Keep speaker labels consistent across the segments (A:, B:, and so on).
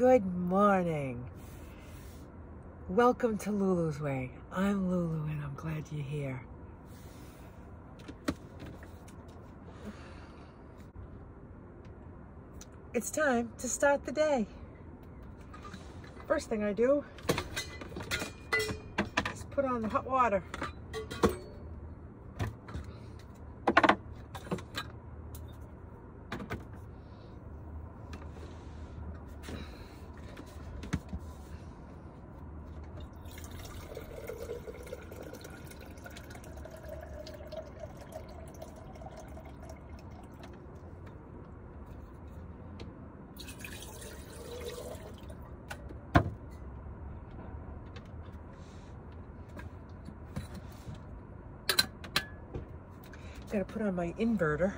A: Good morning. Welcome to Lulu's Way. I'm Lulu and I'm glad you're here. It's time to start the day. First thing I do is put on the hot water. On my inverter.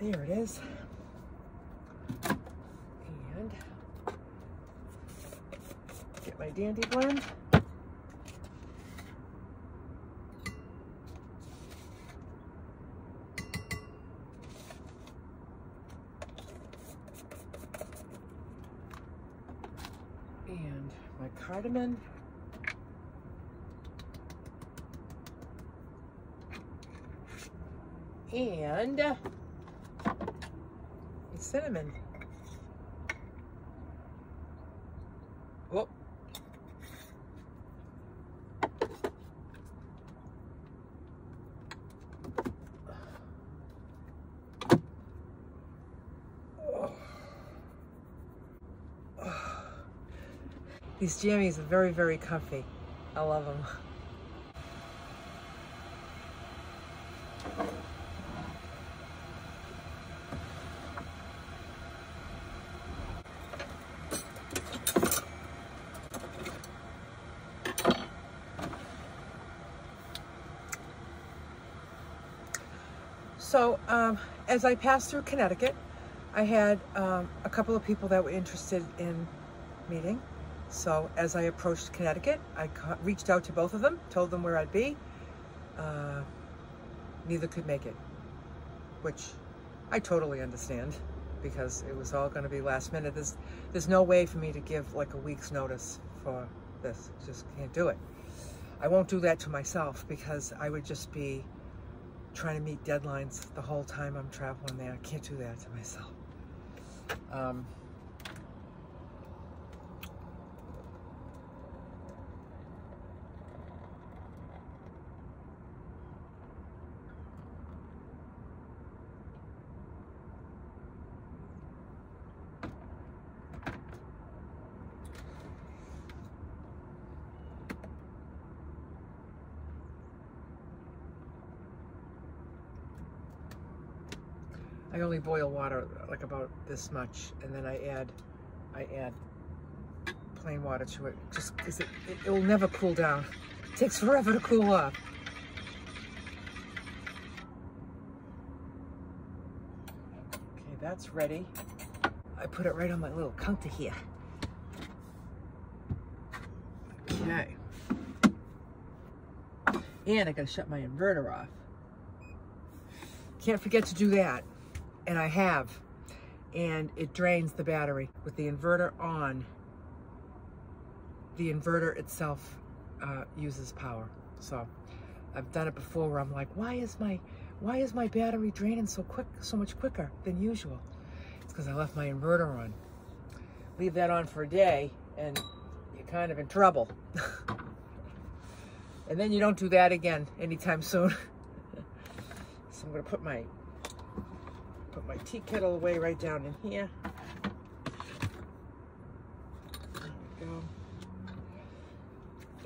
A: There it is. And get my dandy blend. and my cardamom. And uh, cinnamon. Oh. These jammies are very, very comfy. I love them. So, um, as I passed through Connecticut, I had um, a couple of people that were interested in meeting. So as I approached Connecticut, I reached out to both of them, told them where I'd be. Uh, neither could make it, which I totally understand because it was all going to be last minute. There's, there's no way for me to give like a week's notice for this. Just can't do it. I won't do that to myself because I would just be trying to meet deadlines the whole time I'm traveling there. I can't do that to myself. Um, only boil water like about this much and then I add I add plain water to it just because it, it, will never cool down. It takes forever to cool off. Okay, that's ready. I put it right on my little counter here. Okay. And I gotta shut my inverter off. Can't forget to do that and I have, and it drains the battery. With the inverter on, the inverter itself uh, uses power. So I've done it before where I'm like, why is my why is my battery draining so quick, so much quicker than usual? It's because I left my inverter on. Leave that on for a day and you're kind of in trouble. and then you don't do that again anytime soon. so I'm gonna put my put my tea kettle away right down in here. There we go.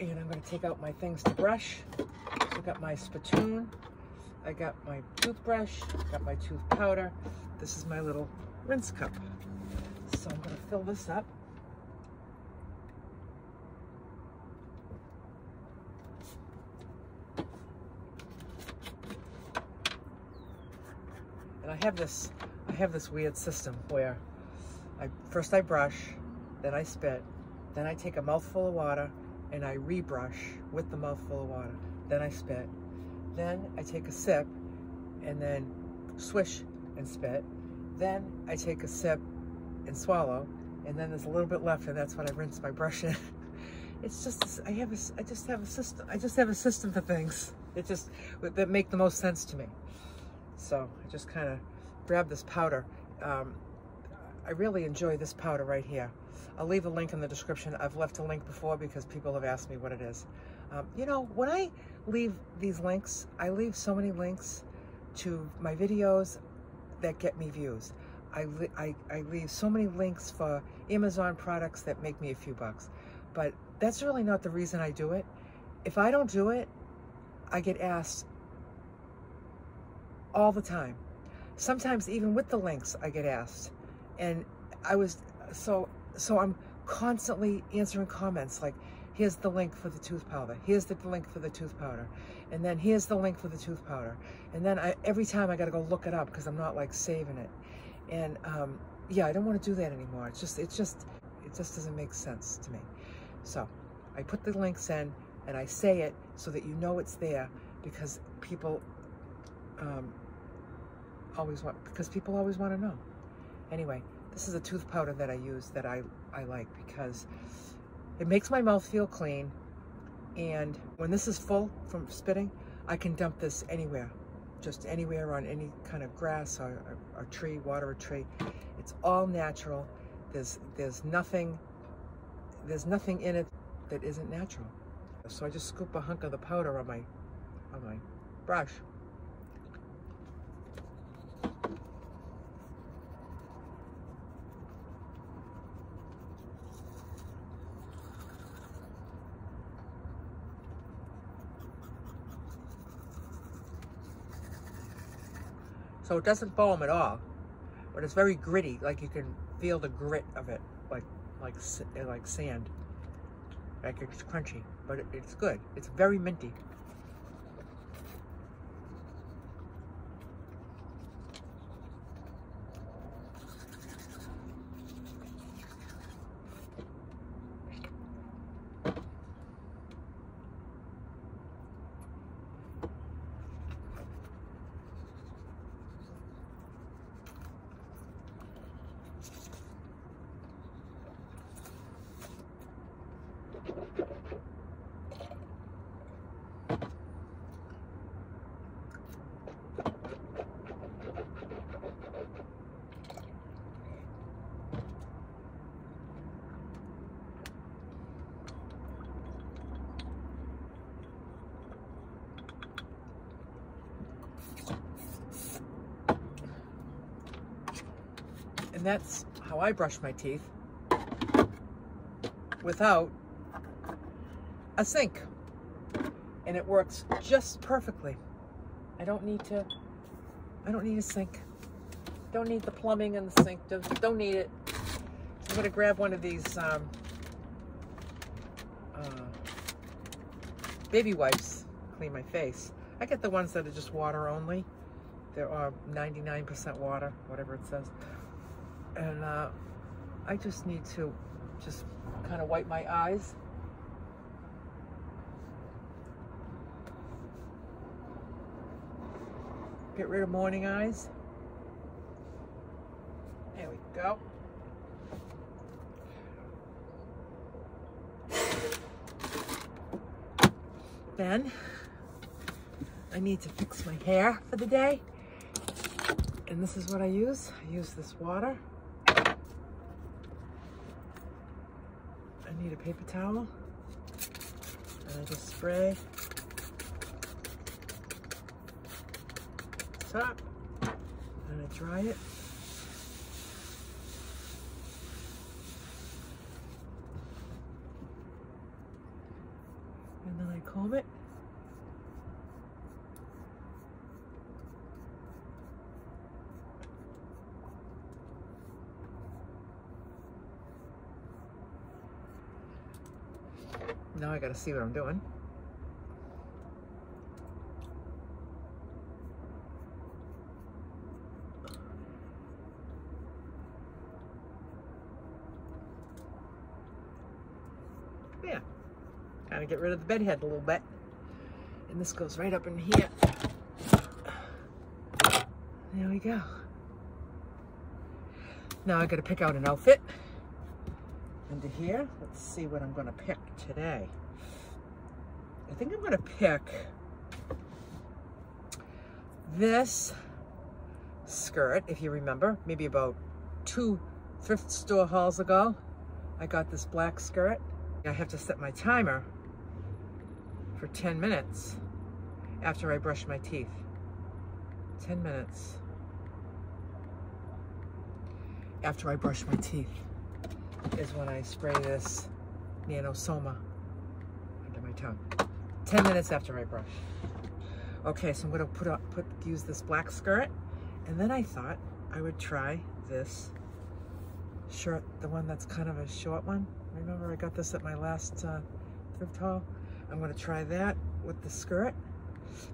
A: And I'm going to take out my things to brush. I got my spittoon. I got my toothbrush. Got my tooth powder. This is my little rinse cup. So I'm going to fill this up. I have this, I have this weird system where I first I brush, then I spit, then I take a mouthful of water and I rebrush with the mouthful of water. Then I spit, Then I take a sip and then swish and spit. Then I take a sip and swallow. And then there's a little bit left and that's when I rinse my brush in. it's just, I have a, I just have a system. I just have a system for things. It just, that make the most sense to me. So I just kind of grab this powder. Um, I really enjoy this powder right here. I'll leave a link in the description. I've left a link before because people have asked me what it is. Um, you know, when I leave these links, I leave so many links to my videos that get me views. I, I, I leave so many links for Amazon products that make me a few bucks. But that's really not the reason I do it. If I don't do it, I get asked all the time. Sometimes even with the links, I get asked. And I was, so, so I'm constantly answering comments like, here's the link for the tooth powder. Here's the link for the tooth powder. And then here's the link for the tooth powder. And then I, every time I got to go look it up because I'm not like saving it. And um, yeah, I don't want to do that anymore. It's just, it's just, it just doesn't make sense to me. So I put the links in and I say it so that you know it's there because people um, always want, because people always want to know. Anyway, this is a tooth powder that I use that I, I like because it makes my mouth feel clean. And when this is full from spitting, I can dump this anywhere, just anywhere on any kind of grass or, or, or tree, water a tree. It's all natural. There's, there's nothing, there's nothing in it that isn't natural. So I just scoop a hunk of the powder on my, on my brush. So it doesn't foam at all, but it's very gritty. Like you can feel the grit of it, like like like sand. Like it's crunchy, but it's good. It's very minty. And that's how I brush my teeth without a sink. And it works just perfectly. I don't need to, I don't need a sink. Don't need the plumbing and the sink. Don't, don't need it. I'm gonna grab one of these um, uh, baby wipes, clean my face. I get the ones that are just water only. There are 99% water, whatever it says. And uh, I just need to just kind of wipe my eyes. Get rid of morning eyes. There we go. Then I need to fix my hair for the day. And this is what I use. I use this water. Need a paper towel. And I just spray top and I dry it. And then I comb it. I gotta see what I'm doing. Yeah, of get rid of the bed head a little bit. And this goes right up in here. There we go. Now I gotta pick out an outfit. Into here, let's see what I'm gonna pick today. I think I'm gonna pick this skirt, if you remember, maybe about two thrift store hauls ago. I got this black skirt. I have to set my timer for 10 minutes after I brush my teeth. 10 minutes after I brush my teeth is when I spray this Nanosoma under my tongue. 10 minutes after I brush. Okay, so I'm gonna put up, put use this black skirt, and then I thought I would try this shirt, the one that's kind of a short one. Remember I got this at my last uh, thrift haul? I'm gonna try that with the skirt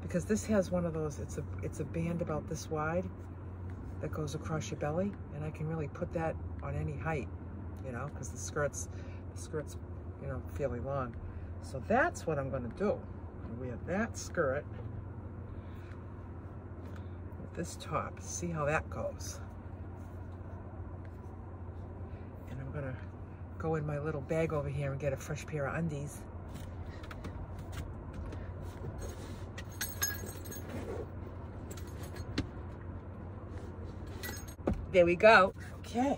A: because this has one of those, it's a, it's a band about this wide that goes across your belly and I can really put that on any height, you know, because the skirt's, the skirt's, you know, fairly long. So that's what I'm gonna do. We have that skirt with this top, see how that goes. And I'm gonna go in my little bag over here and get a fresh pair of undies. There we go. Okay.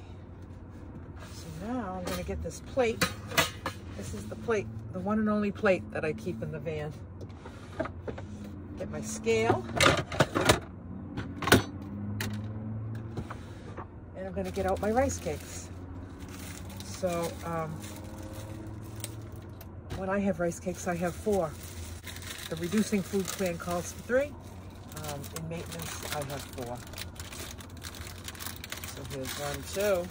A: So now I'm gonna get this plate. This is the plate, the one and only plate that I keep in the van. Get my scale. And I'm gonna get out my rice cakes. So um, when I have rice cakes, I have four. The reducing food plan calls for three. Um, in maintenance, I have four. So here's one, two.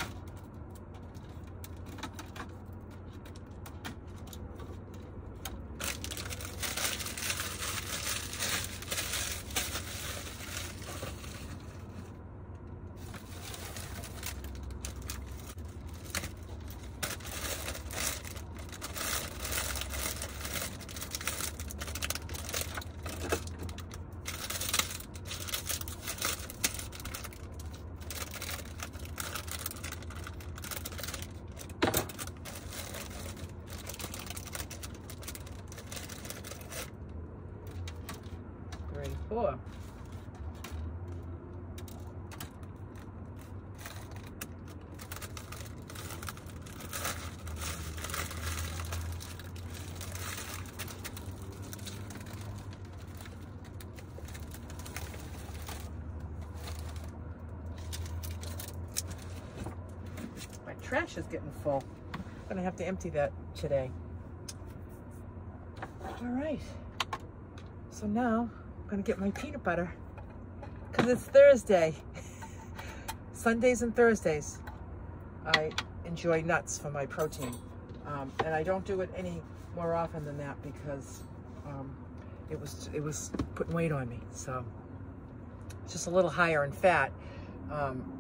A: Grade four. My trash is getting full. I'm gonna have to empty that today. All right. So now I'm gonna get my peanut butter because it's Thursday. Sundays and Thursdays, I enjoy nuts for my protein. Um, and I don't do it any more often than that because um, it was it was putting weight on me. So it's just a little higher in fat um,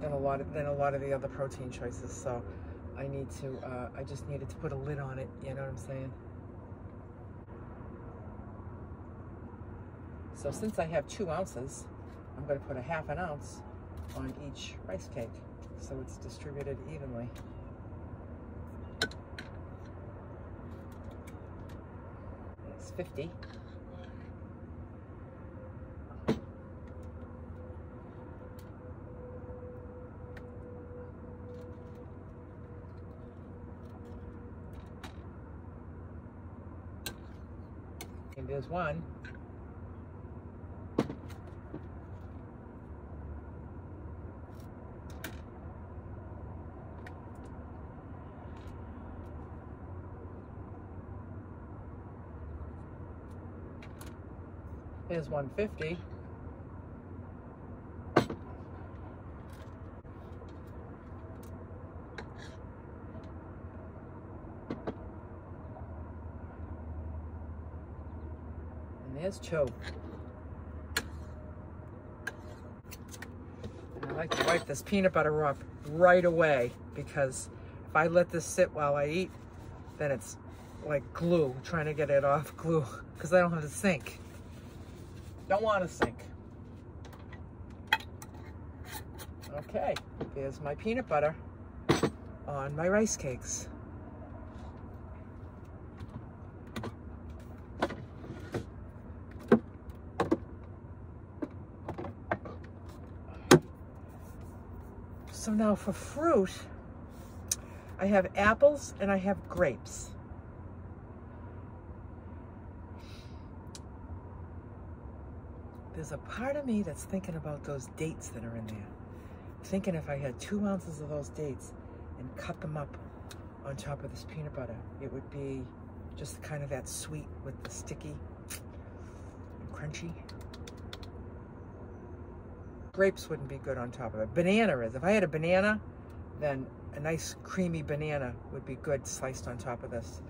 A: than a lot of than a lot of the other protein choices. So I need to uh, I just needed to put a lid on it. You know what I'm saying? So since I have two ounces, I'm going to put a half an ounce on each rice cake so it's distributed evenly. It's 50. There's one. is 150. And there's Cho. And I like to wipe this peanut butter off right away because if I let this sit while I eat, then it's like glue, trying to get it off glue because I don't have a sink. Don't want a sink. Okay, there's my peanut butter on my rice cakes. So now for fruit, I have apples and I have grapes. There's a part of me that's thinking about those dates that are in there. Thinking if I had two ounces of those dates and cut them up on top of this peanut butter, it would be just kind of that sweet with the sticky and crunchy. Grapes wouldn't be good on top of it. Banana is. If I had a banana, then a nice creamy banana would be good sliced on top of this.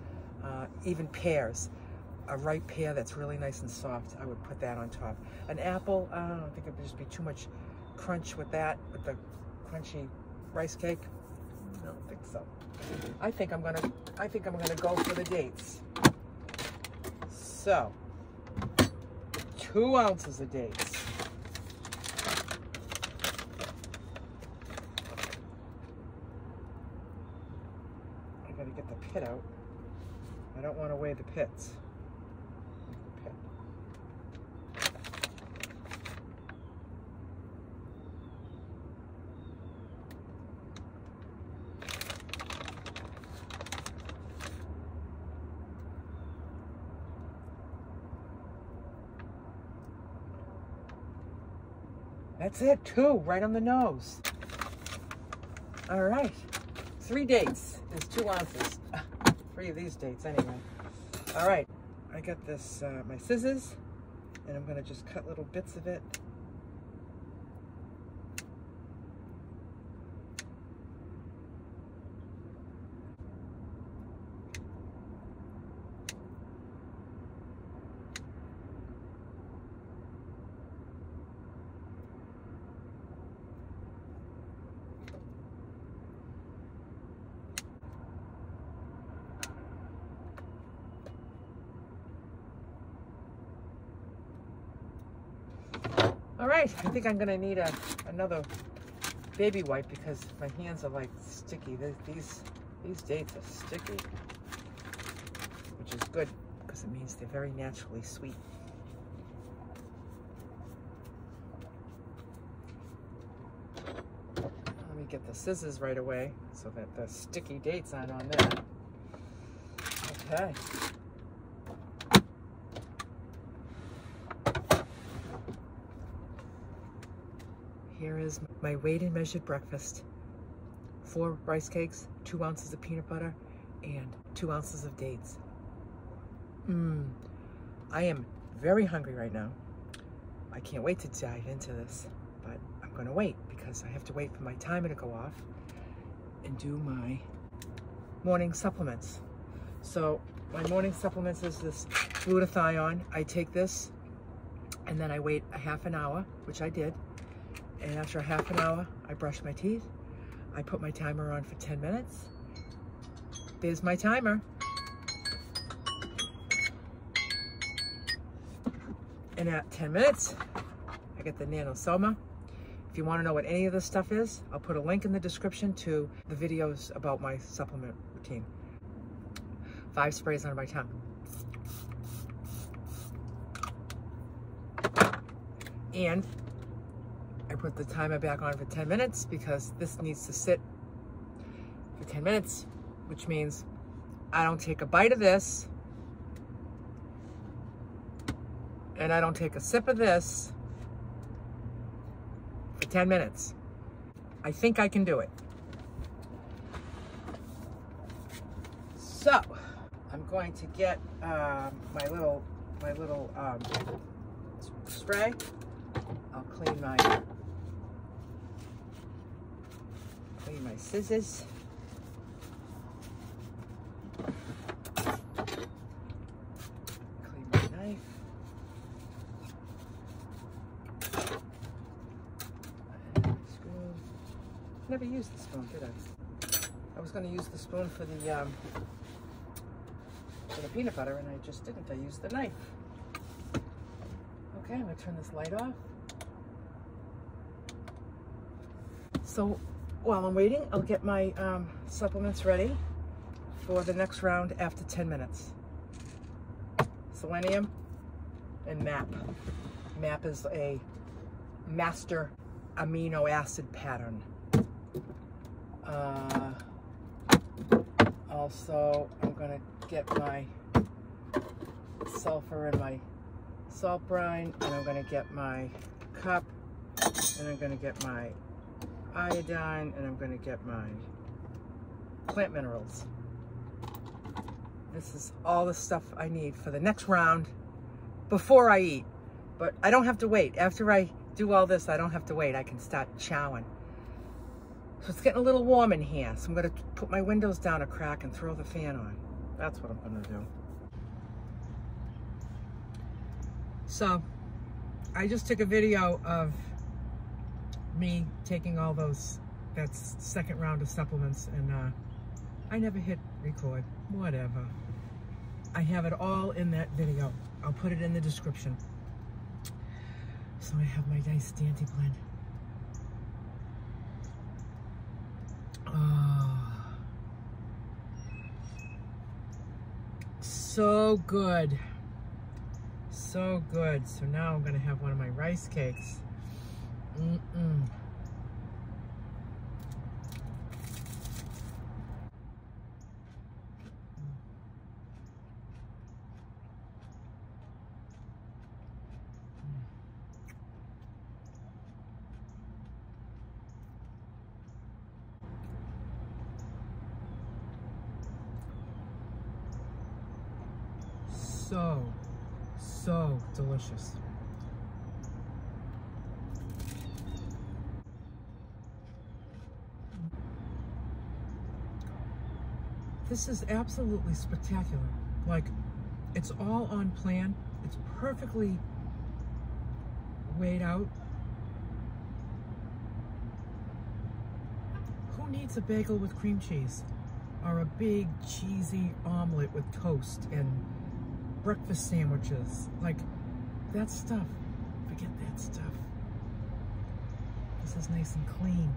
A: Uh, even pears a ripe pear that's really nice and soft, I would put that on top. An apple, I don't think it would just be too much crunch with that, with the crunchy rice cake. I don't think so. I think I'm gonna, I think I'm gonna go for the dates. So, two ounces of dates. I gotta get the pit out. I don't want to weigh the pits. That's it, two, right on the nose. All right, three dates is two ounces. Three of these dates anyway. All right, I got this, uh, my scissors, and I'm gonna just cut little bits of it All right, I think I'm gonna need a another baby wipe because my hands are like sticky. These these dates are sticky, which is good because it means they're very naturally sweet. Let me get the scissors right away so that the sticky dates aren't on there. Okay. Here is my weighed and measured breakfast. Four rice cakes, two ounces of peanut butter, and two ounces of dates. Mmm, I am very hungry right now. I can't wait to dive into this, but I'm gonna wait because I have to wait for my timer to go off and do my morning supplements. So my morning supplements is this glutathione. I take this and then I wait a half an hour, which I did, and after half an hour, I brush my teeth. I put my timer on for 10 minutes. There's my timer. And at 10 minutes, I get the Nanosoma. If you want to know what any of this stuff is, I'll put a link in the description to the videos about my supplement routine. Five sprays under my tongue. And put the timer back on for 10 minutes because this needs to sit for 10 minutes, which means I don't take a bite of this and I don't take a sip of this for 10 minutes. I think I can do it. So, I'm going to get um, my little my little um, spray. I'll clean my clean my scissors. Clean my knife. Never used the spoon, did I? I was going to use the spoon for the um, for the peanut butter and I just didn't. I used the knife. Okay, I'm gonna turn this light off. So while I'm waiting, I'll get my um, supplements ready for the next round after 10 minutes. Selenium and MAP. MAP is a master amino acid pattern. Uh, also, I'm gonna get my sulfur and my salt brine, and I'm gonna get my cup, and I'm gonna get my iodine, and I'm gonna get my plant minerals. This is all the stuff I need for the next round before I eat. But I don't have to wait. After I do all this, I don't have to wait. I can start chowing. So it's getting a little warm in here. So I'm gonna put my windows down a crack and throw the fan on. That's what I'm gonna do. So I just took a video of me taking all those, that second round of supplements and uh, I never hit record, whatever. I have it all in that video. I'll put it in the description. So I have my nice Dandy blend. Oh. So good. So good. So now I'm gonna have one of my rice cakes. Mm-mm. so, so delicious. This is absolutely spectacular. Like, it's all on plan. It's perfectly weighed out. Who needs a bagel with cream cheese? Or a big cheesy omelet with toast and breakfast sandwiches, like that stuff. Forget that stuff. This is nice and clean.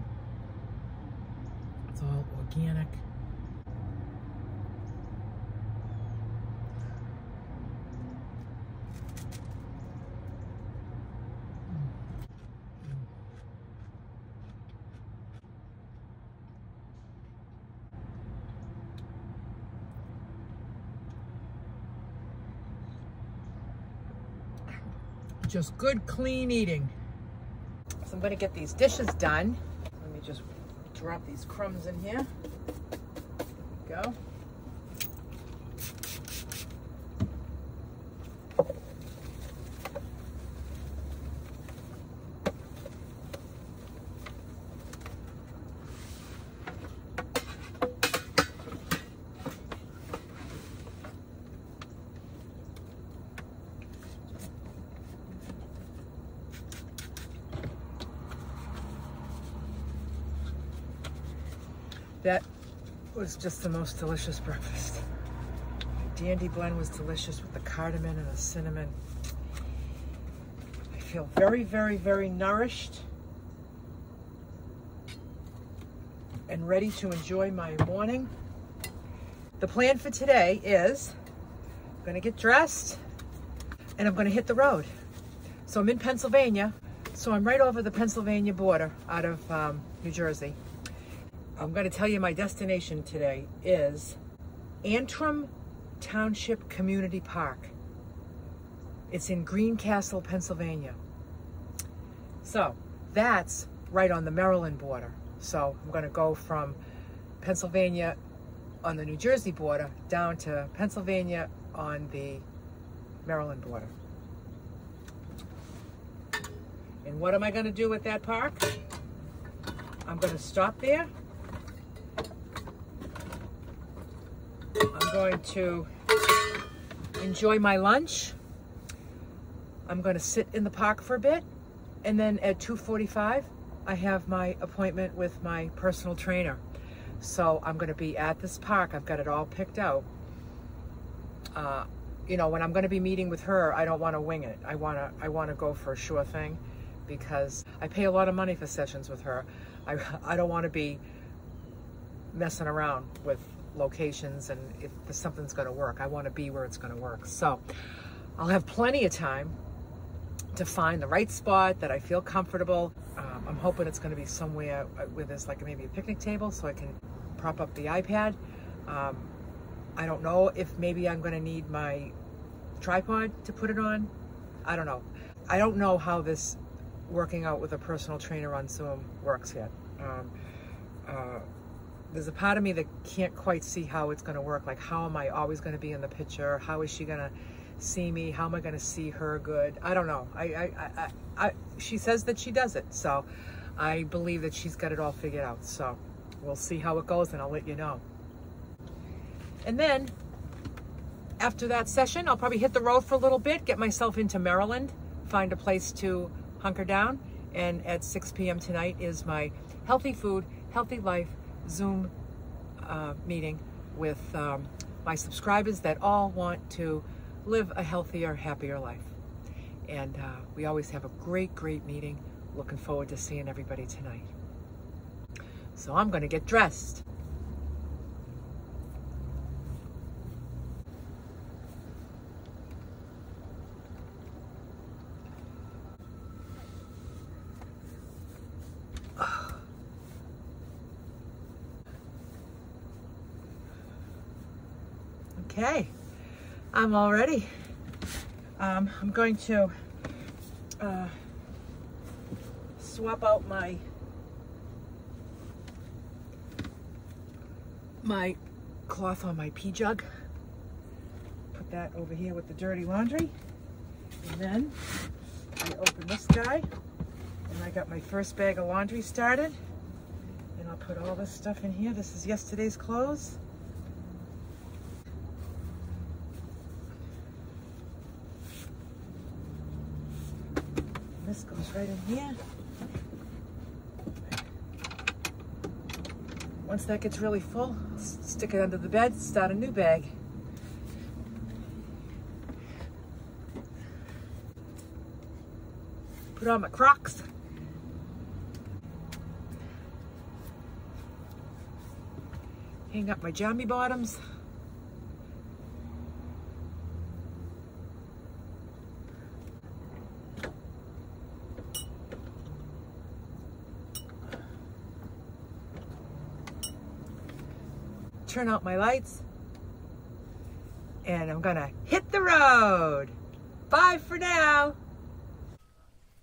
A: It's all organic. Just good, clean eating. So I'm gonna get these dishes done. Let me just drop these crumbs in here. There we go. That just the most delicious breakfast. The Dandy blend was delicious with the cardamom and the cinnamon. I feel very, very, very nourished and ready to enjoy my morning. The plan for today is I'm gonna get dressed and I'm gonna hit the road. So I'm in Pennsylvania, so I'm right over the Pennsylvania border out of um, New Jersey. I'm going to tell you my destination today is Antrim Township Community Park. It's in Greencastle, Pennsylvania. So that's right on the Maryland border. So I'm going to go from Pennsylvania on the New Jersey border down to Pennsylvania on the Maryland border. And what am I going to do with that park? I'm going to stop there going to enjoy my lunch. I'm going to sit in the park for a bit. And then at 2.45, I have my appointment with my personal trainer. So I'm going to be at this park. I've got it all picked out uh, you know, when I'm going to be meeting with her, I don't want to wing it. I want to I want to go for a sure thing because I pay a lot of money for sessions with her. I I don't want to be messing around with locations and if something's going to work. I want to be where it's going to work. So, I'll have plenty of time to find the right spot that I feel comfortable. Um, I'm hoping it's going to be somewhere where there's like maybe a picnic table so I can prop up the iPad. Um, I don't know if maybe I'm going to need my tripod to put it on. I don't know. I don't know how this working out with a personal trainer on Zoom works yet. Um, uh, there's a part of me that can't quite see how it's going to work. Like, how am I always going to be in the picture? How is she going to see me? How am I going to see her good? I don't know. I, I, I, I, she says that she does it. So I believe that she's got it all figured out. So we'll see how it goes and I'll let you know. And then after that session, I'll probably hit the road for a little bit, get myself into Maryland, find a place to hunker down. And at 6 p.m. tonight is my Healthy Food, Healthy Life Zoom uh, meeting with um, my subscribers that all want to live a healthier, happier life. And uh, we always have a great, great meeting. Looking forward to seeing everybody tonight. So I'm going to get dressed. Okay, I'm all ready. Um, I'm going to uh, swap out my my cloth on my pee jug. Put that over here with the dirty laundry. And then I open this guy and I got my first bag of laundry started. And I'll put all this stuff in here. This is yesterday's clothes. This goes right in here. Once that gets really full, stick it under the bed, start a new bag. Put on my Crocs. Hang up my jammy bottoms. Turn out my lights and I'm gonna hit the road. Bye for now.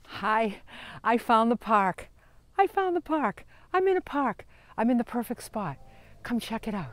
A: Hi, I found the park. I found the park. I'm in a park. I'm in the perfect spot. Come check it out.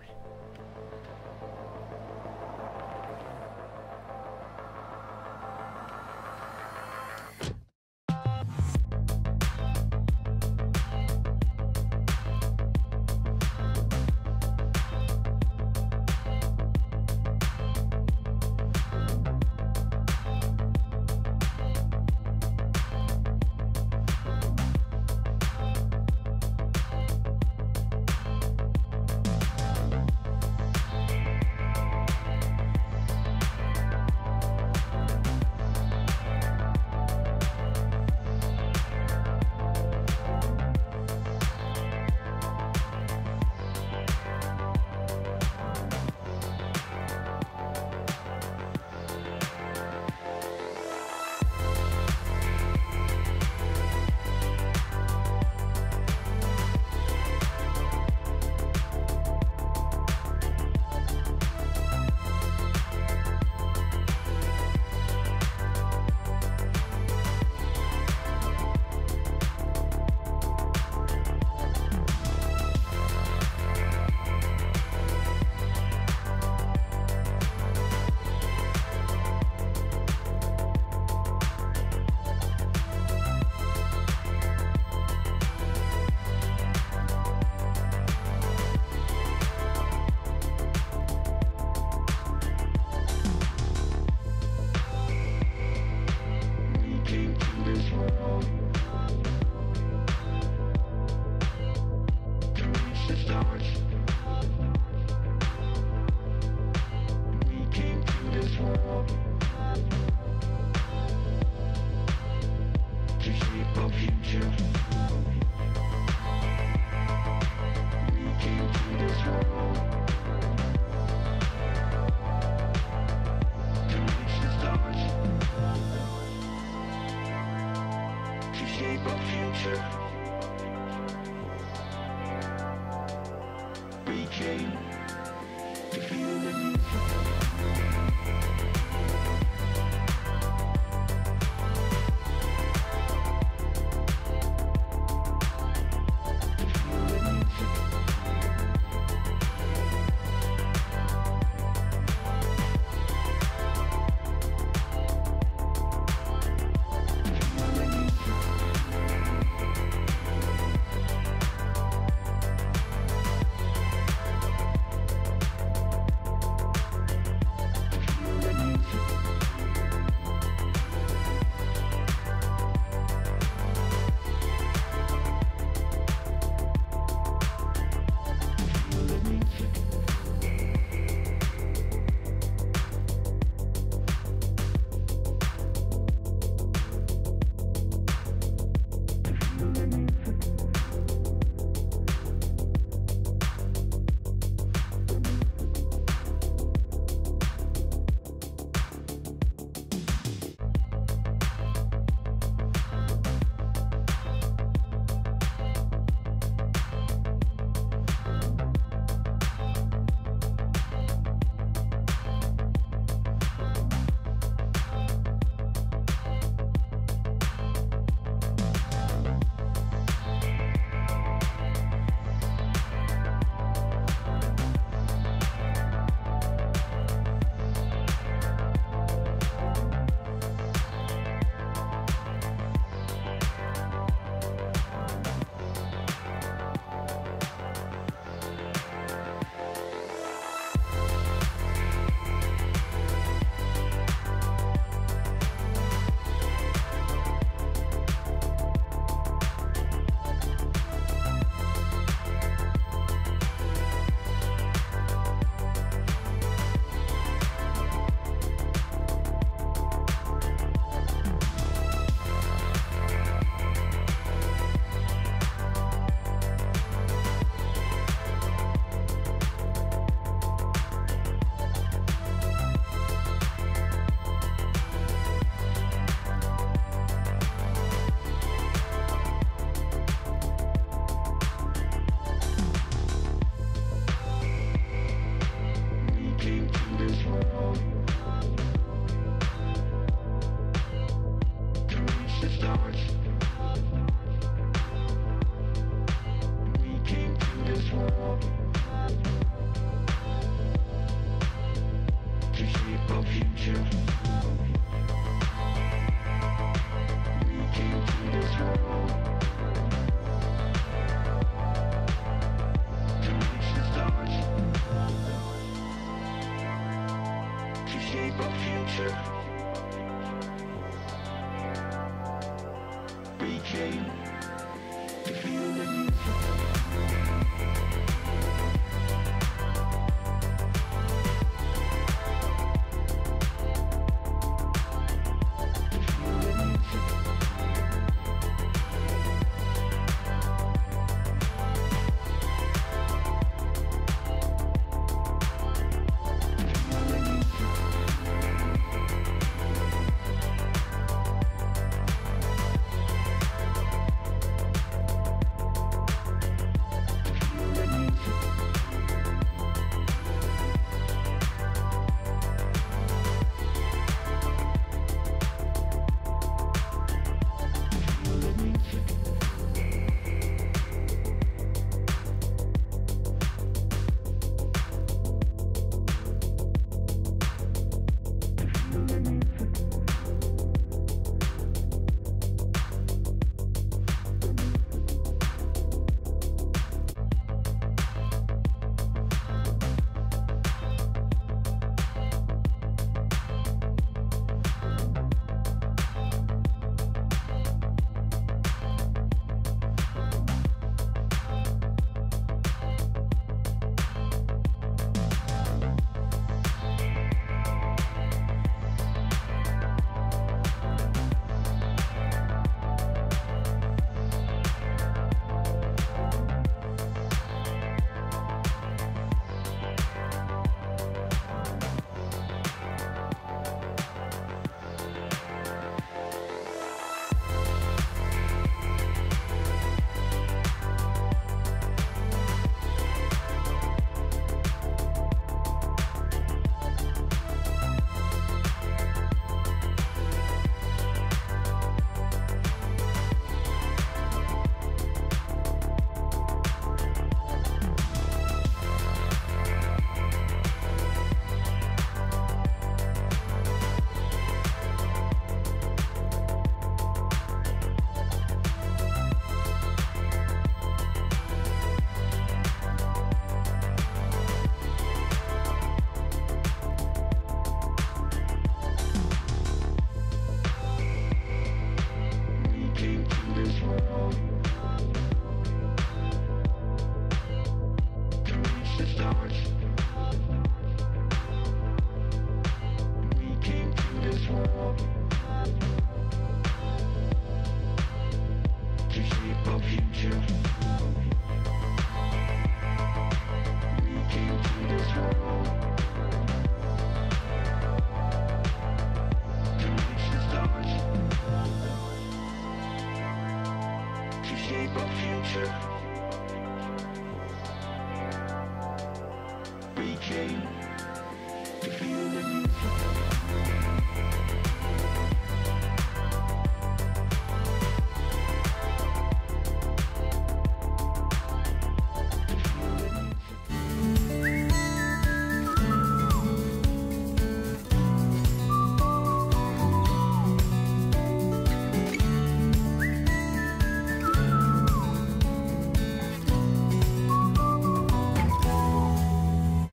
B: We